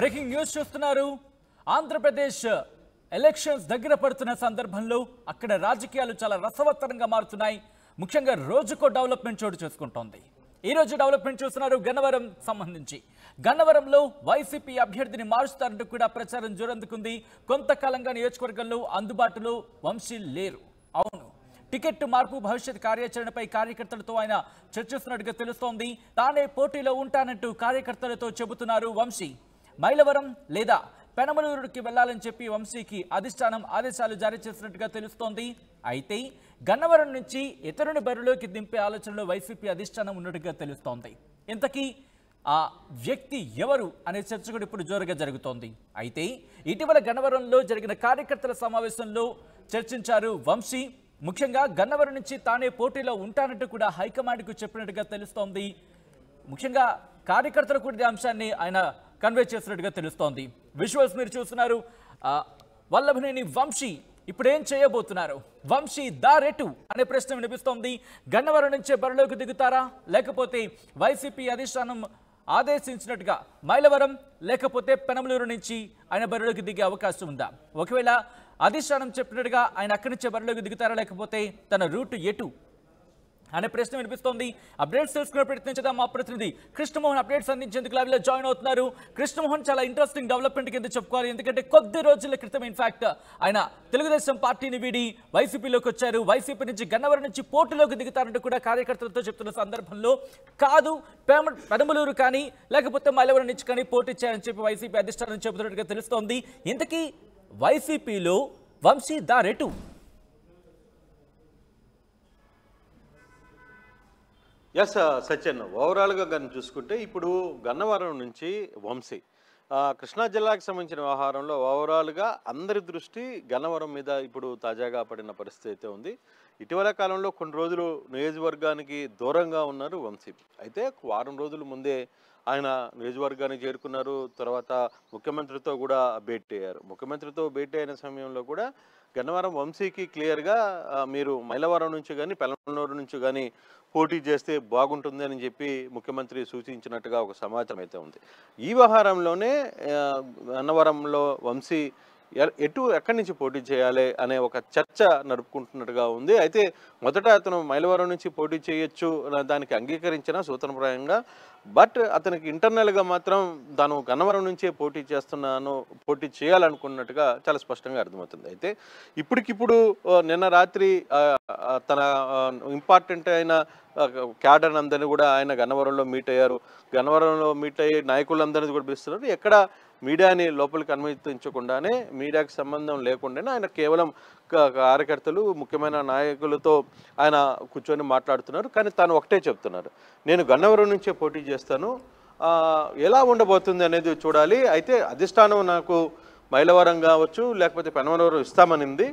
Breaking news చూస్తున్నారు. Andhra Pradesh elections దగ్గర పడుతున్న సందర్భంలో అక్కడ రాజకీయాలు చాలా రసవత్తరంగా మారుతున్నాయి. ముఖ్యంగా రోజుకో డెవలప్మెంట్ చోటు చేసుకుంటోంది. ఈ రోజు డెవలప్మెంట్ చూస్తున్నారు గన్నవరం సంబంధించి. గన్నవరంలో వైసీపీ అభ్యర్థిని మారుస్తారంటూ కూడా ప్రచారం జోరందుకుంది. కొంతకాలంగా నియోజకవర్గంలో అందుబాటులో వంశీ లేరు. అవును టికెట్ మార్పు భవిష్యత్ కార్యాచరణపై కార్యకర్తలతో ఆయన చర్చిస్తున్నట్టుగా తెలుస్తోంది. తానే పోటీలో ఉంటానంటూ కార్యకర్తలతో చెబుతున్నారు వంశీ. మైలవరం లేదా పెనమలూరుకి వెళ్ళాలని చెప్పి వంశీకి అధిష్టానం ఆదేశాలు జారీ చేసినట్టుగా తెలుస్తోంది. అయితే గన్నవరం నుంచి ఇతరుని బరిలోకి దింపే ఆలోచనలో వైసీపీ అధిష్టానం ఉన్నట్టుగా తెలుస్తోంది. ఇంతకీ ఆ వ్యక్తి ఎవరు అనే చర్చ కూడా ఇప్పుడు జోరుగా జరుగుతోంది. అయితే ఇటీవల గన్నవరంలో జరిగిన కార్యకర్తల సమావేశంలో చర్చించారు వంశీ. ముఖ్యంగా గన్నవరం నుంచి తానే పోటీలో ఉంటానంటూ కూడా హైకమాండ్కు చెప్పినట్టుగా తెలుస్తోంది. ముఖ్యంగా కార్యకర్తలు కూడా అంశాన్ని ఆయన కన్వే చేసినట్టుగా తెలుస్తోంది. విజువల్స్ మీరు చూస్తున్నారు. వల్లభనేని వంశీ ఇప్పుడు ఏం చేయబోతున్నారు? వంశీ దారెటు అనే ప్రశ్న వినిపిస్తోంది. గన్నవరం నుంచే బరిలోకి దిగుతారా? లేకపోతే వైసీపీ అధిష్టానం ఆదేశించినట్టుగా మైలవరం లేకపోతే పెనమలూరు నుంచి ఆయన బరిలోకి దిగే అవకాశం ఉందా? ఒకవేళ అధిష్టానం చెప్పినట్టుగా ఆయన అక్కడి నుంచే బరిలోకి దిగుతారా? లేకపోతే తన రూటు ఎటు? అనే ప్రశ్న వినిపిస్తోంది. అప్డేట్స్ తెలుసుకునే ప్రయత్నించదా మా ప్రతినిధి కృష్ణమోహన్ అప్డేట్స్ అందించేందుకు లైవ్లో జాయిన్ అవుతున్నారు. కృష్ణమోహన్ చాలా ఇంట్రెస్టింగ్ డెవలప్మెంట్ కింద చెప్పుకోవాలి. ఎందుకంటే కొద్ది రోజుల క్రితం ఇన్ఫాక్ట్ ఆయన తెలుగుదేశం పార్టీని వీడి వైసీపీలోకి వచ్చారు. వైసీపీ నుంచి గన్నవరం నుంచి పోటీలోకి దిగుతారంటూ కూడా కార్యకర్తలతో చెప్తున్న సందర్భంలో కాదు పేమ పెనమలూరు కానీ లేకపోతే మైలవరం నుంచి కానీ పోటీ చేయాలని చెప్పి వైసీపీ అధిష్టానం చెబుతున్నట్టుగా తెలుస్తోంది. ఇంతకీ వైసీపీలో వంశీ దారెటు ఎస్ సత్యన్ ఓవరాల్గా కానీ చూసుకుంటే ఇప్పుడు గన్నవరం నుంచి వంశీ. కృష్ణా జిల్లాకి సంబంధించిన వ్యవహారంలో ఓవరాల్గా అందరి దృష్టి గన్నవరం మీద ఇప్పుడు తాజాగా పడిన పరిస్థితి అయితే ఉంది. ఇటీవల కాలంలో కొన్ని రోజులు నియోజకవర్గానికి దూరంగా ఉన్నారు వంశీ. అయితే వారం రోజుల ముందే ఆయన నియోజకవర్గానికి చేరుకున్నారు. తర్వాత ముఖ్యమంత్రితో కూడా భేటీ అయ్యారు. ముఖ్యమంత్రితో భేటీ అయిన సమయంలో కూడా గన్నవరం వంశీకి క్లియర్గా మీరు మైలవరం నుంచి కానీ పెలనూరు నుంచి కానీ పోటీ చేస్తే బాగుంటుంది అని చెప్పి ముఖ్యమంత్రి సూచించినట్టుగా ఒక సమాచారం అయితే ఉంది. ఈ వ్యవహారంలోనే గన్నవరంలో వంశీ ఎటు ఎక్కడి నుంచి పోటీ చేయాలి అనే ఒక చర్చ నడుపుకుంటున్నట్టుగా ఉంది. అయితే మొదట అతను మైలవరం నుంచి పోటీ చేయొచ్చు దానికి అంగీకరించిన సూత్రప్రాయంగా బట్ అతనికి ఇంటర్నల్గా మాత్రం తాను గన్నవరం నుంచే పోటీ చేస్తున్నాను పోటీ చేయాలనుకున్నట్టుగా చాలా స్పష్టంగా అర్థమవుతుంది. అయితే ఇప్పటికిప్పుడు నిన్న రాత్రి తన ఇంపార్టెంట్ అయిన క్యాడర్ అందరినీ కూడా ఆయన గన్నవరంలో మీట్ అయ్యారు. గన్నవరంలో మీట్ అయ్యి నాయకులందరినీ కూడా పిలుస్తున్నారు. ఎక్కడ మీడియాని లోపలికి అనుమతించకుండానే మీడియాకి సంబంధం లేకుండానే ఆయన కేవలం కార్యకర్తలు ముఖ్యమైన నాయకులతో ఆయన కూర్చొని మాట్లాడుతున్నారు. కానీ తాను ఒకటే చెప్తున్నారు. నేను గన్నవరం నుంచే పోటీ చేస్తాను. ఎలా ఉండబోతుంది అనేది చూడాలి. అయితే అధిష్టానం నాకు మైలవరం కావచ్చు లేకపోతే పెనమలవరం ఇస్తామనింది.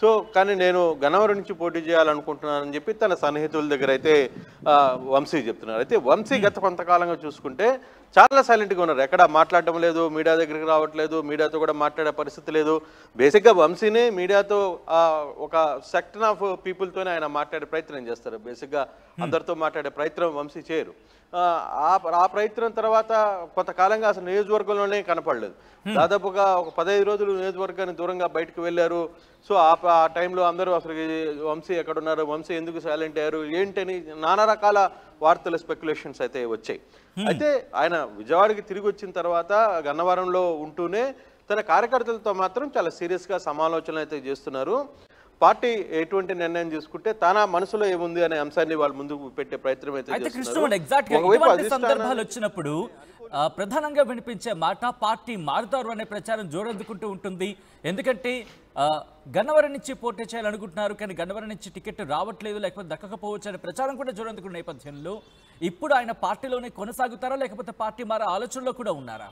సో కానీ నేను గన్నవరం నుంచి పోటీ చేయాలనుకుంటున్నానని చెప్పి తన సన్నిహితుల దగ్గర అయితే వంశీ చెప్తున్నారు. అయితే వంశీ గత కొంతకాలంగా చూసుకుంటే చాలా సైలెంట్గా ఉన్నారు. ఎక్కడ మాట్లాడడం లేదు మీడియా దగ్గరికి రావట్లేదు మీడియాతో కూడా మాట్లాడే పరిస్థితి లేదు. బేసిక్గా వంశీనే మీడియాతో ఒక సెక్షన్ ఆఫ్ పీపుల్తోనే ఆయన మాట్లాడే ప్రయత్నం చేస్తారు. బేసిక్గా అందరితో మాట్లాడే ప్రయత్నం వంశీ చేయరు. ఆ, ప్రయత్నం తర్వాత కొంతకాలంగా అసలు నియోజకవర్గంలోనే కనపడలేదు. దాదాపుగా ఒక పదహైదు రోజులు నియోజకవర్గాన్ని దూరంగా బయటకు వెళ్ళారు. సో ఆ టైంలో అందరూ అసలు వంశీ ఎక్కడున్నారు? వంశీ ఎందుకు సైలెంట్ అయ్యారు? ఏంటని నానా రకాల వార్తల స్పెక్యులేషన్స్ అయితే వచ్చాయి. అయితే ఆయన విజయవాడకి తిరిగి వచ్చిన తర్వాత గన్నవరంలో ఉంటూనే తన కార్యకర్తలతో మాత్రం చాలా సీరియస్గా సమాలోచనలు అయితే చేస్తున్నారు. పార్టీ ఎటువంటి నిర్ణయం తీసుకుంటే తన మనసులో ఏముంది అనే అంశాన్ని వాళ్ళు ముందుకు పెట్టే ప్రయత్నం అయితే చేస్తున్నారు. వచ్చినప్పుడు ప్రధానంగా వినిపించే మాట పార్టీ మారుతారు అనే ప్రచారం జోరందుకుంటూ ఉంటుంది. ఎందుకంటే గన్నవరం నుంచి పోటీ చేయాలనుకుంటున్నారు కానీ గన్నవరం నుంచి టికెట్ రావట్లేదు లేకపోతే దక్కకపోవచ్చు అనే ప్రచారం కూడా జోరందుకున్న నేపథ్యంలో ఇప్పుడు ఆయన పార్టీలోనే కొనసాగుతారా లేకపోతే పార్టీ మారే ఆలోచనలో కూడా ఉన్నారా?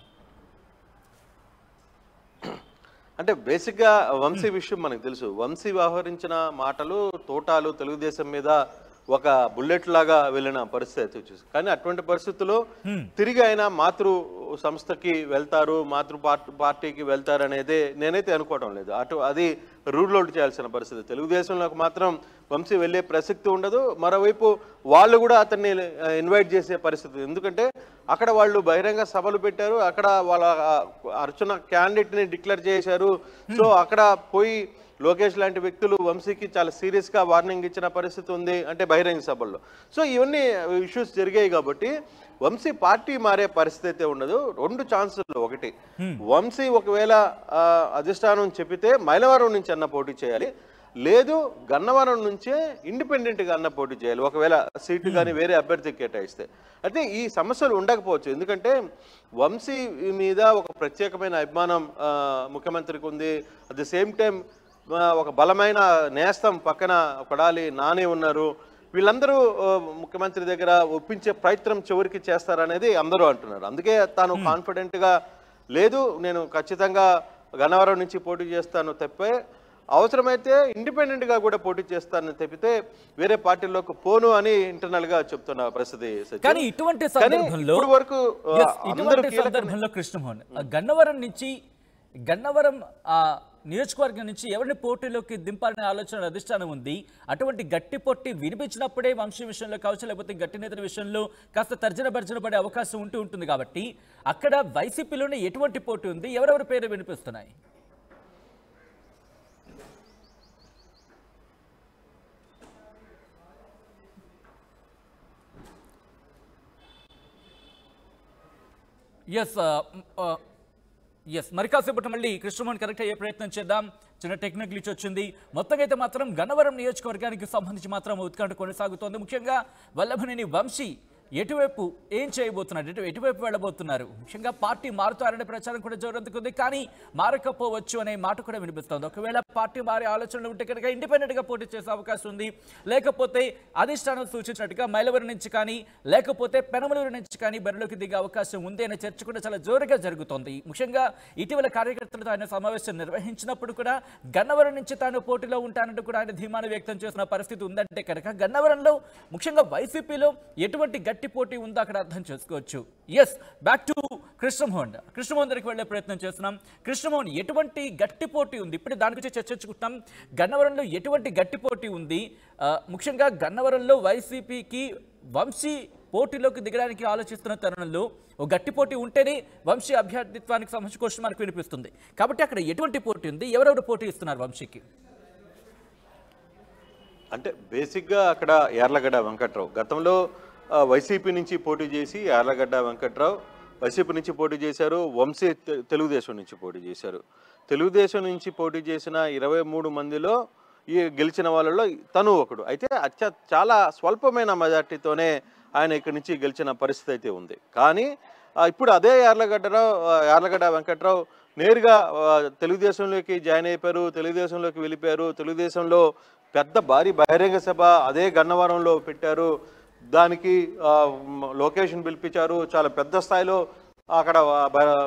అంటే బేసిక్గా వంశీ విషయం మనకు తెలుసు. వంశీ వ్యవహరించిన మాటలు తోటాలు తెలుగుదేశం మీద ఒక బుల్లెట్ లాగా వెళ్ళిన పరిస్థితి అయితే చూసి. కానీ అటువంటి పరిస్థితుల్లో తిరిగి ఆయన మాతృ సంస్థకి వెళ్తారు మాతృ పార్టీ పార్టీకి వెళ్తారు అనేది నేనైతే అనుకోవడం లేదు. అటు అది రూల్ అవుట్ చేయాల్సిన పరిస్థితి. తెలుగుదేశంలోకి మాత్రం వంశీ వెళ్ళే ప్రసక్తి ఉండదు. మరోవైపు వాళ్ళు కూడా అతన్ని ఇన్వైట్ చేసే పరిస్థితి. ఎందుకంటే అక్కడ వాళ్ళు బహిరంగ సభలు పెట్టారు. అక్కడ వాళ్ళ అర్చన క్యాండిడేట్ని డిక్లేర్ చేశారు. సో అక్కడ పోయి లోకేష్ లాంటి వ్యక్తులు వంశీకి చాలా సీరియస్గా వార్నింగ్ ఇచ్చిన పరిస్థితి ఉంది అంటే బహిరంగ సభల్లో. సో ఇవన్నీ ఇష్యూస్ జరిగాయి కాబట్టి వంశీ పార్టీ మారే పరిస్థితి అయితే ఉండదు. రెండు ఛాన్సులు ఒకటి. వంశీ ఒకవేళ అధిష్టానం చెప్పితే మైలవరం నుంచి అన్న పోటీ చేయాలి. లేదు గన్నవరం నుంచే ఇండిపెండెంట్గా అన్న పోటీ చేయాలి. ఒకవేళ సీటు కానీ వేరే అభ్యర్థికి కేటాయిస్తే. అయితే ఈ సమస్యలు ఉండకపోవచ్చు. ఎందుకంటే వంశీ మీద ఒక ప్రత్యేకమైన అభిమానం ముఖ్యమంత్రికి ఉంది. అట్ ది సేమ్ టైం ఒక బలమైన నేస్తం పక్కన కొడాలి నాని ఉన్నారు. వీళ్ళందరూ ముఖ్యమంత్రి దగ్గర ఒప్పించే ప్రయత్నం చివరికి చేస్తారనేది అందరూ అంటున్నారు. అందుకే తాను కాన్ఫిడెంట్గా లేదు నేను ఖచ్చితంగా గన్నవరం నుంచి పోటీ చేస్తాను తప్పే. అవసరమైతే ఇండిపెండెంట్గా కూడా పోటీ చేస్తానని తప్పితే వేరే పార్టీలోకి పోను అని ఇంటర్నల్గా చెప్తున్న పరిస్థితి. కానీ ఇటువంటి సందర్భంలో వరకు ఇటువంటి సందర్భంలో కృష్ణమోహన్ గన్నవరం నుంచి గన్నవరం నియోజకవర్గం నుంచి ఎవరిని పోటీలోకి దింపాలనే ఆలోచన అధిష్టానం ఉంది. అటువంటి గట్టి పొట్టి వినిపించినప్పుడే వంశీ విషయంలో కావచ్చు లేకపోతే గట్టి నేతల విషయంలో కాస్త తర్జన భర్జన పడే అవకాశం ఉంటూ ఉంటుంది కాబట్టి అక్కడ వైసీపీలోనే ఎటువంటి పోటీ ఉంది? ఎవరెవరి పేరు వినిపిస్తున్నాయి? ఎస్ uh, ఎస్ మరి కాసేపటి మళ్ళీ కృష్ణమోహన్ కరెక్ట్ అయ్యే ప్రయత్నం చేద్దాం. చిన్న టెక్నిక్ ఇచ్చి వచ్చింది. మొత్తంగా అయితే మాత్రం గన్నవరం నియోజకవర్గానికి సంబంధించి మాత్రం ఉత్కంఠ కొనసాగుతోంది. ముఖ్యంగా వల్లభనేని వంశీ ఎటువైపు ఏం చేయబోతున్నారు? ఎటు ఎటువైపు వెళ్ళబోతున్నారు? ముఖ్యంగా పార్టీ మారుతారనే ప్రచారం కూడా జోరందుకుంది కానీ మారకపోవచ్చు అనే మాట కూడా వినిపిస్తోంది. ఒకవేళ పార్టీ మారే ఆలోచనలు ఉంటే కనుక ఇండిపెండెంట్గా పోటీ చేసే అవకాశం ఉంది. లేకపోతే అధిష్టానం సూచించినట్టుగా మైలవరం నుంచి కానీ లేకపోతే పెనమలూరు నుంచి కానీ బరిలోకి దిగే అవకాశం ఉంది అనే చర్చ కూడా చాలా జోరుగా జరుగుతోంది. ముఖ్యంగా ఇటీవల కార్యకర్తలతో ఆయన సమావేశం నిర్వహించినప్పుడు కూడా గన్నవరం నుంచి తాను పోటీలో ఉంటానంటూ కూడా ఆయన ధీమాను వ్యక్తం చేసిన పరిస్థితి ఉందంటే కనుక గన్నవరంలో ముఖ్యంగా వైసీపీలో ఎటువంటి గట్టి పోటీ ఉందో అక్కడ అర్థం చేసుకోవచ్చు. Yes back to Krishnamohan. Krishnamohan దగ్గరికి వెళ్ళే ప్రయత్నం చేస్తున్నాం. కృష్ణమోహన్ ఎటువంటి గట్టి పోటీ ఉంది? ఇప్పుడు దాని గురించి చర్చించుకుంటున్నాం గన్నవరంలో ఎటువంటి గట్టి పోటీ ఉంది? ముఖ్యంగా గన్నవరంలో వైసీపీకి వంశీ పోటీలోకి దిగడానికి ఆలోచిస్తున్న తరుణంలో ఓ గట్టి పోటీ ఉంటేనే వంశీ అభ్యర్థిత్వానికి సంబంధించి క్వశ్చన్ మనకు వినిపిస్తుంది. కాబట్టి అక్కడ ఎటువంటి పోటీ ఉంది? ఎవరెవరు పోటీ ఇస్తున్నారు వంశీకి? అంటే బేసిక్గా అక్కడ యార్లగడ్డ వెంకట్రావు. గతంలో వైసీపీ నుంచి పోటీ చేసి యార్లగడ్డ వెంకట్రావు వైసీపీ నుంచి పోటీ చేశారు వంశీ తెలుగుదేశం నుంచి పోటీ చేశారు. తెలుగుదేశం నుంచి పోటీ చేసిన ఇరవై మూడు మందిలో ఈ గెలిచిన వాళ్ళలో తను ఒకడు. అయితే అత్య చాలా స్వల్పమైన మెజార్టీతోనే ఆయన ఇక్కడి నుంచి గెలిచిన పరిస్థితి అయితే ఉంది. కానీ ఇప్పుడు అదే యార్లగడ్డరావు యార్లగడ్డ వెంకట్రావు నేరుగా తెలుగుదేశంలోకి జాయిన్ అయిపోయారు తెలుగుదేశంలోకి వెళ్ళిపోయారు తెలుగుదేశంలో పెద్ద భారీ బహిరంగ సభ అదే గన్నవరంలో పెట్టారు దానికి లొకేషన్ పిలిపించారు. చాలా పెద్ద స్థాయిలో అక్కడ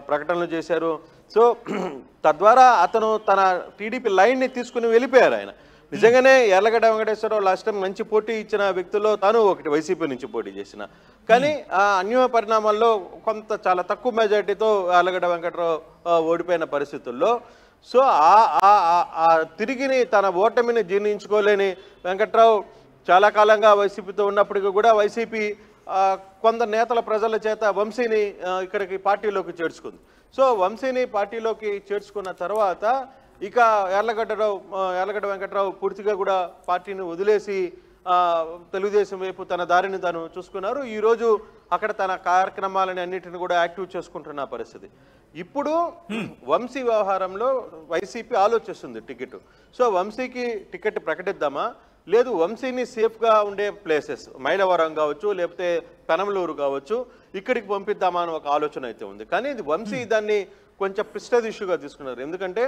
ప్రకటనలు చేశారు. సో తద్వారా అతను తన టీడీపీ లైన్ని తీసుకుని వెళ్ళిపోయారు ఆయన. నిజంగానే ఎర్లగడ్డ వెంకటేశ్వరరావు లాస్ట్ టైం మంచి పోటీ ఇచ్చిన వ్యక్తుల్లో తాను ఒకటి వైసీపీ నుంచి పోటీ చేసిన. కానీ ఆ అన్యూహ పరిణామాల్లో కొంత చాలా తక్కువ మెజార్టీతో ఎర్లగడ్డ వెంకటరావు ఓడిపోయిన పరిస్థితుల్లో. సో ఆ- ఆ- ఆ- ఆ తిరిగిని తన ఓటమిని జీర్ణించుకోలేని వెంకట్రావు చాలా కాలంగా వైసీపీతో ఉన్నప్పటికీ కూడా వైసీపీ కొందరు నేతల ప్రజల చేత వంశీని ఇక్కడికి పార్టీలోకి చేర్చుకుంది. సో వంశీని పార్టీలోకి చేర్చుకున్న తర్వాత ఇక యార్లగడ్డరావు ఆ, యార్లగడ్డ వెంకట్రావు పూర్తిగా కూడా పార్టీని వదిలేసి తెలుగుదేశం వైపు తన దారిని తాను చూసుకున్నారు. ఈరోజు అక్కడ తన కార్యక్రమాలని అన్నిటిని కూడా యాక్టివ్ చేసుకుంటున్న పరిస్థితి. ఇప్పుడు వంశీ వ్యవహారంలో వైసీపీ ఆలోచిస్తుంది టికెట్. సో వంశీకి టికెట్ ప్రకటిద్దామా? లేదు వంశీని సేఫ్గా ఉండే ప్లేసెస్ మైలవరం కావచ్చు లేకపోతే పెనమలూరు కావచ్చు ఇక్కడికి పంపిద్దామా అని ఒక ఆలోచన అయితే ఉంది. కానీ ఇది వంశీ దాన్ని కొంచెం ప్రిస్టేజ్ ఇష్యూగా తీసుకున్నారు. ఎందుకంటే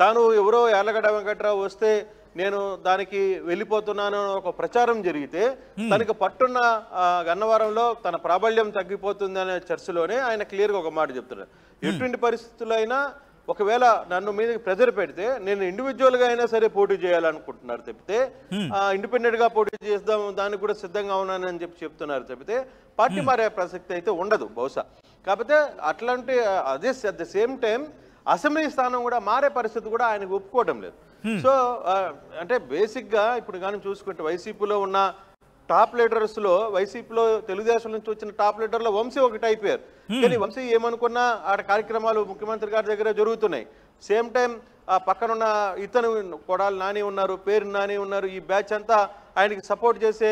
తాను ఎవరో యార్లగడ్డ వెంకట్రావు వస్తే నేను దానికి వెళ్ళిపోతున్నాను అని ఒక ప్రచారం జరిగితే తనకి పట్టున్న గన్నవరంలో తన ప్రాబల్యం తగ్గిపోతుంది అనే చర్చలోనే ఆయన క్లియర్గా ఒక మాట చెప్తున్నారు. ఎటువంటి పరిస్థితుల్లో అయినా ఒకవేళ నన్ను మీద ప్రెజర్ పెడితే నేను ఇండివిజువల్గా అయినా సరే పోటీ చేయాలనుకుంటున్నారు తప్పితే ఇండిపెండెంట్గా పోటీ చేద్దాం దానికి కూడా సిద్ధంగా ఉన్నానని చెప్పి చెప్తున్నారు తప్పితే పార్టీ మారే ప్రసక్తి అయితే ఉండదు బహుశా. కాకపోతే అట్లాంటి అదే at the same time assembly స్థానం కూడా మారే పరిస్థితి కూడా ఆయనకు ఒప్పుకోవడం లేదు. సో అంటే బేసిక్గా ఇప్పుడు కానీ చూసుకుంటే వైసీపీలో ఉన్న టాప్ లీడర్స్లో వైసీపీలో తెలుగుదేశం నుంచి వచ్చిన టాప్ లీడర్లో వంశీ ఒకటి అయిపోయారు. కానీ వంశీ ఏమనుకున్నా ఆడ కార్యక్రమాలు ముఖ్యమంత్రి గారి దగ్గర జరుగుతున్నాయి. సేమ్ టైం ఆ పక్కనున్న ఇతను కొడాలి నాని ఉన్నారు పేరు నాని ఉన్నారు ఈ బ్యాచ్ అంతా ఆయనకి సపోర్ట్ చేసే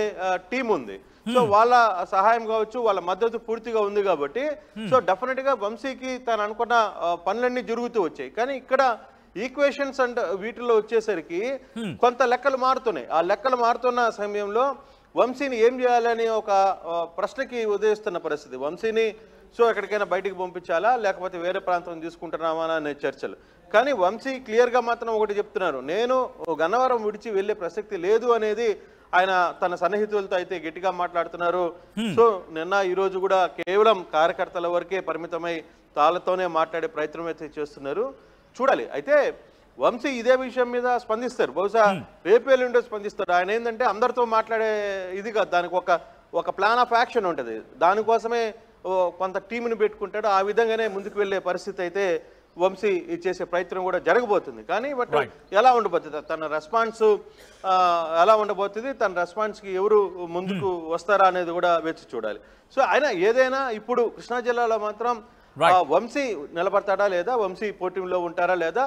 టీం ఉంది. సో వాళ్ళ సహాయం కావచ్చు వాళ్ళ మద్దతు పూర్తిగా ఉంది కాబట్టి సో డెఫినెట్గా వంశీకి తను అనుకున్న ఆ, పనులన్నీ జరుగుతూ వచ్చాయి. కానీ ఇక్కడ ఈక్వేషన్స్ అండ్ వీటిలో వచ్చేసరికి కొంత లెక్కలు మారుతున్నాయి. ఆ లెక్కలు మారుతున్న సమయంలో వంశీని ఏం చేయాలని ఒక ప్రశ్నకి ఉదయిస్తున్న పరిస్థితి. వంశీని సో ఎక్కడికైనా బయటికి పంపించాలా? లేకపోతే వేరే ప్రాంతం తీసుకుంటున్నామా? అనే చర్చలు. కానీ వంశీ క్లియర్గా మాత్రం ఒకటి చెప్తున్నారు. నేను గన్నవరం విడిచి వెళ్ళే ప్రసక్తి లేదు అనేది ఆయన తన సన్నిహితులతో అయితే గట్టిగా మాట్లాడుతున్నారు. సో నిన్న ఈ రోజు కూడా కేవలం కార్యకర్తల వరకే పరిమితమై తాళ్ళతోనే మాట్లాడే ప్రయత్నం అయితే చేస్తున్నారు. చూడాలి. అయితే వంశీ ఇదే విషయం మీద స్పందిస్తారు. బహుశా రేపేళ్ళుండే స్పందిస్తారు ఆయన ఏంటంటే అందరితో మాట్లాడే ఇది కాదు. దానికి ఒక ఒక ప్లాన్ ఆఫ్ యాక్షన్ ఉంటుంది. దానికోసమే కొంత టీంని పెట్టుకుంటాడు. ఆ విధంగానే ముందుకు వెళ్ళే పరిస్థితి అయితే వంశీ చేసే ప్రయత్నం కూడా జరగబోతుంది. కానీ బట్ ఎలా ఉండబోతుంది? తన రెస్పాన్స్ ఎలా ఉండబోతుంది? తన రెస్పాన్స్కి ఎవరు ముందుకు వస్తారా అనేది కూడా వేచి చూడాలి. సో ఆయన ఏదైనా ఇప్పుడు కృష్ణా జిల్లాలో మాత్రం వంశీ నిలబడతాడా లేదా? వంశీ పోటీలో ఉంటారా లేదా?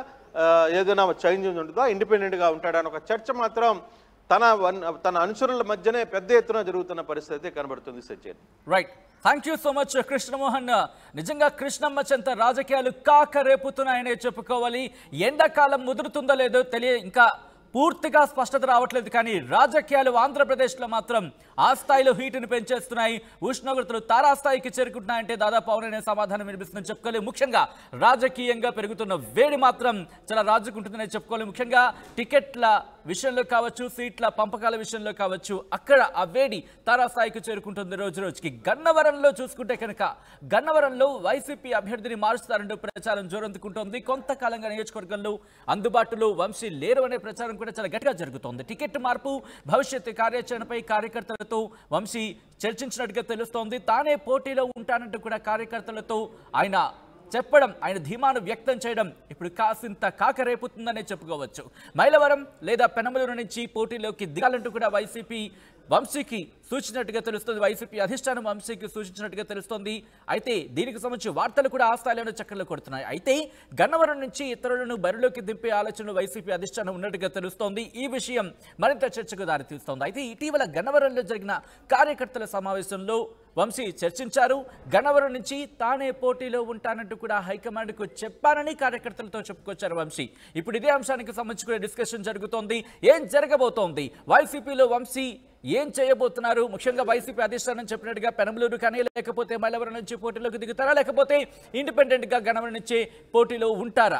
ఏదైనా చేంజ్ ఉంటుందో? ఇండిపెండెంట్గా ఉంటాడని ఒక చర్చ మాత్రం తన వన్- తన అనుచరుల మధ్యనే పెద్ద ఎత్తున జరుగుతున్న పరిస్థితి కనబడుతుంది Sachin. Right thank you so much Krishnamohan. నిజంగా కృష్ణమ్మ చెంత రాజకీయాలు కాక రేపుతున్నాయనే చెప్పుకోవాలి. ఎండాకాలం ముదురుతుందో లేదో తెలియ ఇంకా పూర్తిగా స్పష్టత రావట్లేదు కానీ రాజకీయాలు ఆంధ్రప్రదేశ్లో మాత్రం ఆ స్థాయిలో హీటును పెంచేస్తున్నాయి. ఉష్ణోగ్రతలు తారాస్థాయికి చేరుకుంటున్నాయంటే దాదాపు అవుననే సమాధానం వినిపిస్తుందని చెప్పుకోలేదు ముఖ్యంగా రాజకీయంగా పెరుగుతున్న వేడి మాత్రం చాలా రాజుకుంటుందనే చెప్పుకోవాలి ముఖ్యంగా టికెట్ల విషయంలో కావచ్చు సీట్ల పంపకాల విషయంలో కావచ్చు అక్కడ ఆ వేడి తారాస్థాయికి చేరుకుంటుంది రోజు రోజుకి. గన్నవరంలో చూసుకుంటే కనుక గన్నవరంలో వైసీపీ అభ్యర్థిని మారుస్తారంటూ ప్రచారం జోరందుకుంటోంది. కొంతకాలంగా నియోజకవర్గంలో అందుబాటులో వంశీ లేరు అనే ప్రచారం కూడా చాలా గట్టిగా జరుగుతోంది. టికెట్ మార్పు భవిష్యత్తు కార్యాచరణపై కార్యకర్తలతో వంశీ చర్చించినట్టుగా తెలుస్తోంది. తానే పోటీలో ఉంటానంటూ కూడా కార్యకర్తలతో ఆయన చెప్పడం ఆయన ధీమాను వ్యక్తం చేయడం ఇప్పుడు కాసింత కాకరేపుతుందనే చెప్పుకోవచ్చు. మైలవరం లేదా పెనమలూరు నుంచి పోటీలోకి దిగాలంటూ కూడా వైసీపీ వంశీకి సూచించినట్టుగా తెలుస్తుంది. వైసీపీ అధిష్టానం వంశీకి సూచించినట్టుగా తెలుస్తోంది. అయితే దీనికి సంబంధించి వార్తలు కూడా ఆ స్థాయిలోనే చక్కర్లు కొడుతున్నాయి. అయితే గన్నవరం నుంచి ఇతరులను బరిలోకి దింపే ఆలోచనలు వైసీపీ అధిష్టానం ఉన్నట్టుగా తెలుస్తోంది. ఈ విషయం మరింత చర్చకు దారితీస్తోంది. అయితే ఇటీవల గన్నవరంలో జరిగిన కార్యకర్తల సమావేశంలో వంశీ చర్చించారు. గన్నవరం నుంచి తానే పోటీలో ఉంటానంటూ కూడా హైకమాండ్కు చెప్పానని కార్యకర్తలతో చెప్పుకొచ్చారు వంశీ. ఇప్పుడు ఇదే అంశానికి సంబంధించి కూడా డిస్కషన్ జరుగుతోంది. ఏం జరగబోతోంది? వైసీపీలో వంశీ ఏం చేయబోతున్నారు? ముఖ్యంగా వైసీపీ అధిష్టానం చెప్పినట్టుగా పెనమలూరు కానీ లేకపోతే మైలవరం నుంచి పోటీలోకి దిగుతారా? లేకపోతే ఇండిపెండెంట్గా గణవరం నుంచి పోటీలో ఉంటారా?